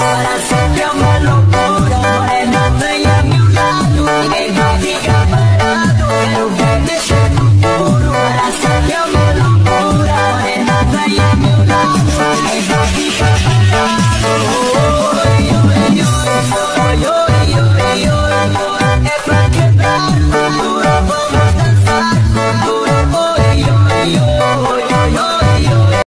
But I fuck your